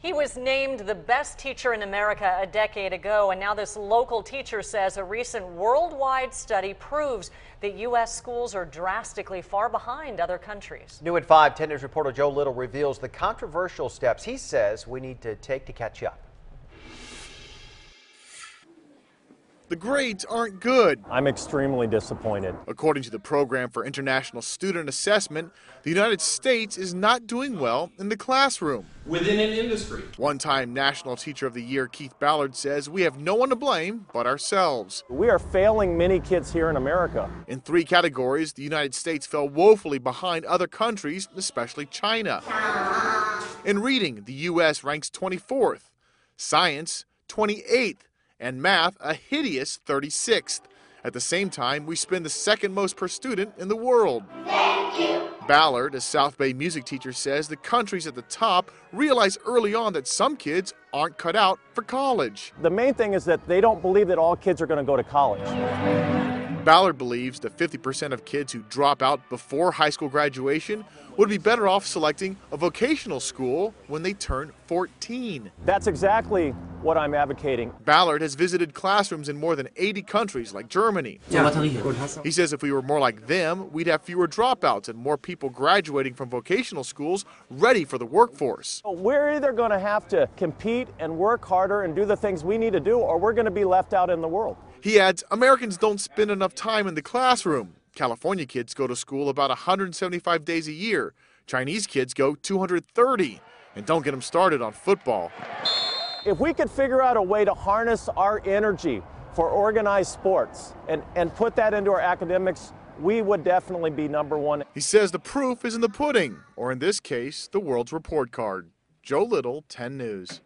He was named the best teacher in America a decade ago, and now this local teacher says a recent worldwide study proves that U.S. schools are drastically far behind other countries. New at 5, 10 News reporter Joe Little reveals the controversial steps he says we need to take to catch up. The grades aren't good. I'm extremely disappointed. According to the Program for International Student Assessment, the United States is not doing well in the classroom. Within an industry. One time National Teacher of the Year Keith Ballard says we have no one to blame but ourselves. We are failing many kids here in America. In three categories, the United States fell woefully behind other countries, especially China. In reading, the U.S. ranks 24th, science, 28th and math a hideous 36th. At the same time, we spend the second most per student in the world. Ballard, a South Bay music teacher, says the countries at the top realize early on that some kids aren't cut out for college. The main thing is that they don't believe that all kids are going to go to college. Ballard believes the 50% of kids who drop out before high school graduation would be better off selecting a vocational school when they turn 14. That's exactly what I'm advocating. Ballard has visited classrooms in more than 80 countries like Germany. He says if we were more like them, we'd have fewer dropouts and more people graduating from vocational schools ready for the workforce. We're either going to have to compete and work harder and do the things we need to do, or we're going to be left out in the world. He adds Americans don't spend enough time in the classroom. California kids go to school about 175 days a year. Chinese kids go 230. And don't get them started on football. If we could figure out a way to harness our energy for organized sports and, and put that into our academics, we would definitely be number one. He says the proof is in the pudding, or in this case, the world's report card. Joe Little, 10 News.